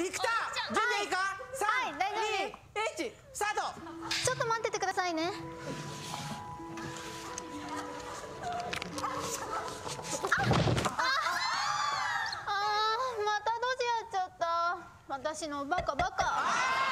いくた準備いいか。はい2、1スタート。ちょっと待っててくださいね。ああ、あ、あ、あ、あまたドジやっちゃった。私のバカバカ。